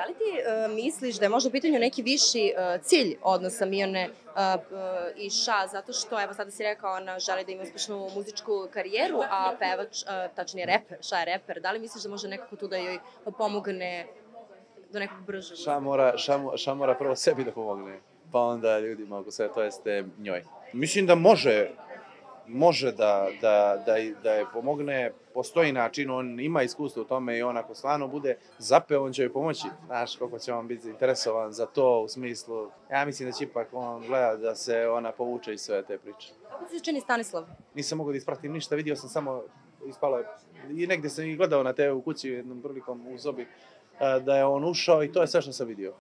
Da li ti uh, misliš da je možda u pitanju neki viši uh, cilj odnosa Mione uh, i Ša, zato što, evo sada si rekao, ona želi da ima uspešnu muzičku karijeru, a pevač, uh, tačnije reper, Ša je reper, da li misliš da može nekako tu da joj pomogne do nekog bržeg? Ša mora, ša, ša mora prvo sebi da pomogne, pa onda ljudima oko sve, to jeste njoj. Mislim da može može da, da, da, da je pomogne, postoji način, on ima iskustvo u tome i on ako stvarno bude zapeo, on će joj pomoći. Znaš, koliko će on biti interesovan za to u smislu, ja mislim da će ipak on gleda da se ona povuče iz sve te priče. Kako se čini Stanislav? Nisam mogao da ispratim ništa, vidio sam samo, ispalo je, i negde sam i gledao na te u kući jednom prilikom u sobi, da je on ušao i to je sve što sam vidio.